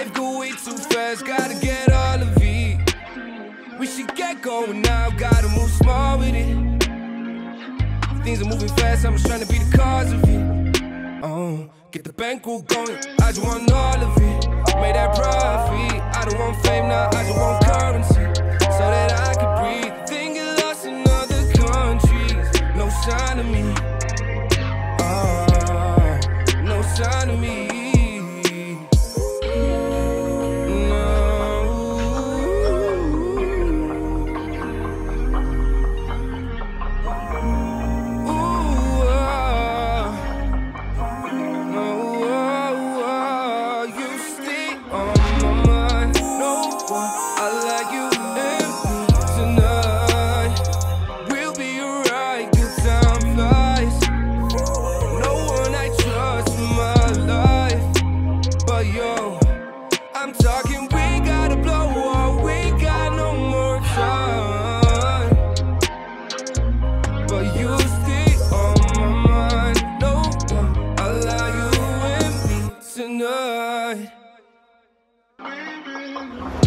Life go way too fast, gotta get all of it. We should get going now, gotta move small with it. Things are moving fast, I'm just trying to be the cause of it. Oh, get the bank going, I just want all of it. Made that profit, I don't want fame now, I just want currency. So that I can breathe, think of lost in other countries. No sign of me, oh, no sign of me. I'm talking, we gotta blow up, we got no more time. But you stay on my mind, no one allow you and me tonight. Baby.